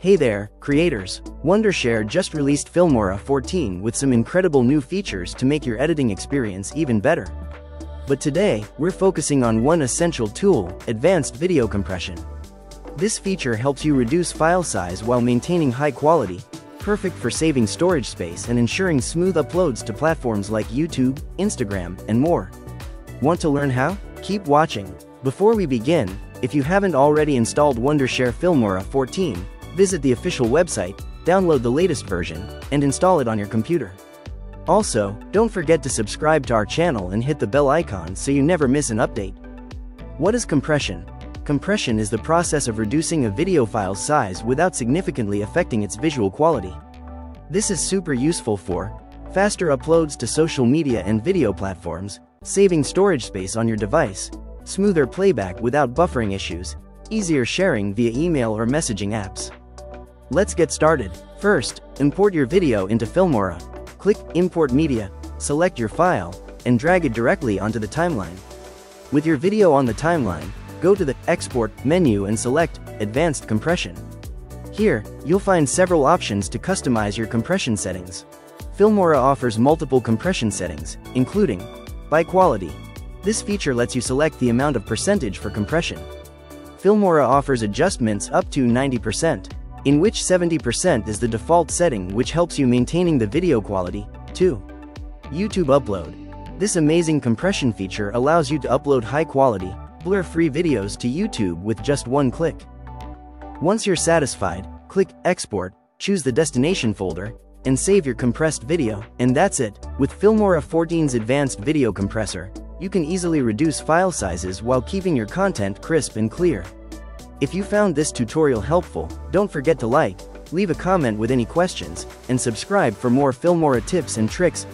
Hey there, creators! Wondershare just released Filmora 14 with some incredible new features to make your editing experience even better. But today, we're focusing on one essential tool, advanced video compression. This feature helps you reduce file size while maintaining high quality, perfect for saving storage space and ensuring smooth uploads to platforms like YouTube, Instagram, and more. Want to learn how? Keep watching. Before we begin, if you haven't already installed Wondershare Filmora 14, visit the official website, download the latest version, and install it on your computer. Also, don't forget to subscribe to our channel and hit the bell icon so you never miss an update. What is compression? Compression is the process of reducing a video file's size without significantly affecting its visual quality. This is super useful for faster uploads to social media and video platforms, saving storage space on your device, smoother playback without buffering issues, easier sharing via email or messaging apps. Let's get started. First, import your video into Filmora. Click Import Media, select your file, and drag it directly onto the timeline. With your video on the timeline, go to the Export menu and select Advanced Compression. Here, you'll find several options to customize your compression settings. Filmora offers multiple compression settings, including by quality. This feature lets you select the amount of percentage for compression. Filmora offers adjustments up to 90%, in which 70% is the default setting which helps you maintaining the video quality. 2. YouTube Upload. This amazing compression feature allows you to upload high-quality, blur-free videos to YouTube with just one click. Once you're satisfied, click Export, choose the destination folder, and save your compressed video, and that's it. With Filmora 14's advanced video compressor, you can easily reduce file sizes while keeping your content crisp and clear. If you found this tutorial helpful, don't forget to like, leave a comment with any questions, and subscribe for more Filmora tips and tricks.